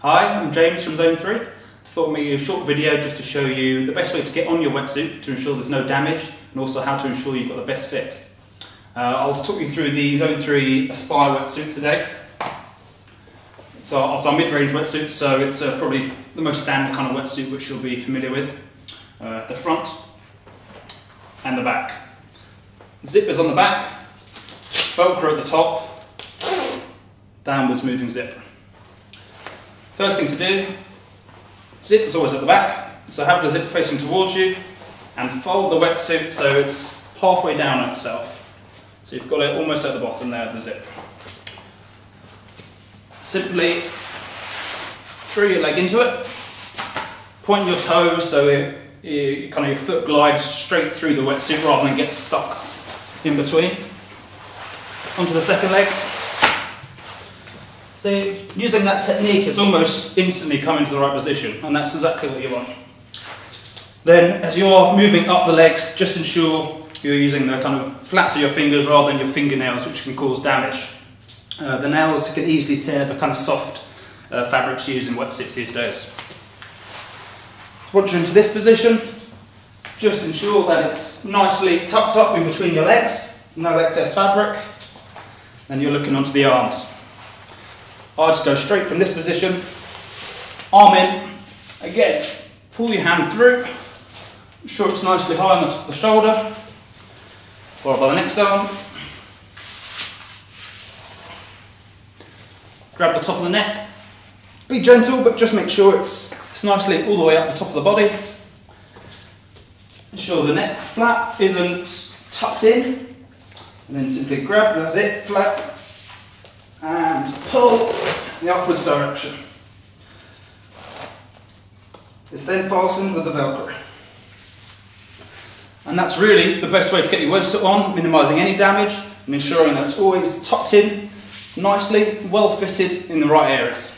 Hi, I'm James from Zone 3. Just thought I'd make you a short video just to show you the best way to get on your wetsuit to ensure there's no damage and also how to ensure you've got the best fit. Uh, I'll talk you through the Zone 3 Aspire wetsuit today. It's our, it's our mid-range wetsuit, so it's uh, probably the most standard kind of wetsuit which you'll be familiar with. Uh, the front and the back. Zippers on the back, Velcro at the top, downwards moving zip. First thing to do, zip is always at the back, so have the zip facing towards you and fold the wetsuit so it's halfway down itself. So you've got it almost at the bottom there of the zip. Simply throw your leg into it, point your toes so it, it, kind of your foot glides straight through the wetsuit rather than get stuck in between. Onto the second leg, so using that technique, it's almost instantly come into the right position, and that's exactly what you want. Then, as you're moving up the legs, just ensure you're using the kind of flats of your fingers rather than your fingernails, which can cause damage. Uh, the nails can easily tear the kind of soft uh, fabrics used in wetsuits these days. Once you're into this position, just ensure that it's nicely tucked up in between your legs, no excess fabric. and you're looking onto the arms. I just go straight from this position, arm in, again, pull your hand through, ensure it's nicely high on the top of the shoulder, followed by the next arm, grab the top of the neck, be gentle but just make sure it's, it's nicely all the way up the top of the body, ensure the neck flap isn't tucked in, and then simply grab, that's it, flap, the upwards direction. It's then fastened with the Velcro. And that's really the best way to get your wetsuit on, minimising any damage and ensuring that it's always tucked in nicely, well fitted in the right areas.